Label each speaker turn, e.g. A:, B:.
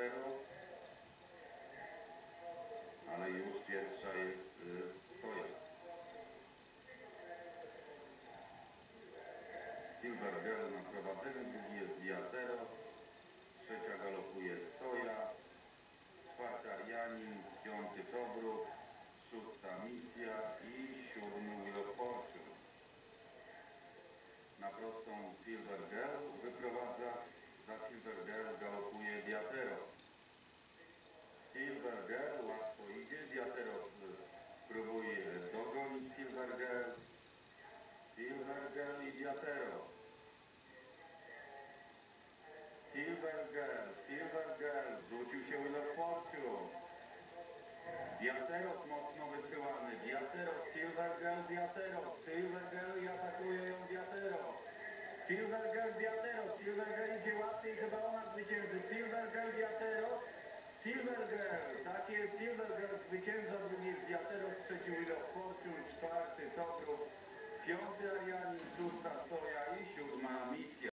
A: PRL-u, ale już pierwsza jest y, pojazd. Silver Girl na prowadzeniu, drugi jest Diatero, trzecia galopuje Soja, czwarta Janin, piąty Tobruk, szósta Misja i siódmy Diateros mocno wysyłany. Diateros, Silver Girl, Diateros. Silver Girl i atakuje ją Diateros. Silver Girl, Diateros. Silver Girl idzie łatwiej, chyba ona zwycięży. Silver Girl, Diateros. Silver Girl, takie Silver Girl zwycięża również Diateros trzeci Willow.